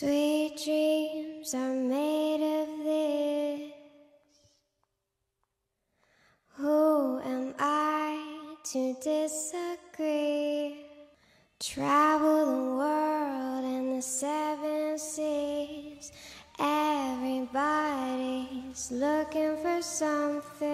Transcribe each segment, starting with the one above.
dreams are made of this. Who am I to disagree? Travel the world and the seven seas. Everybody's looking for something.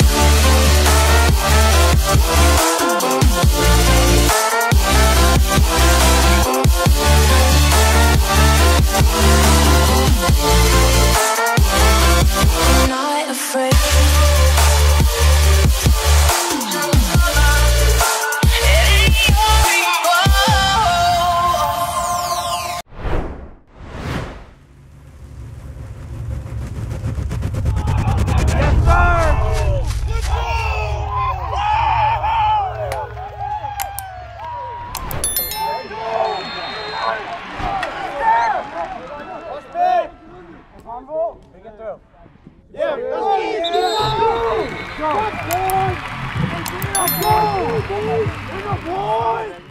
boys! It's a boy! It's a boy!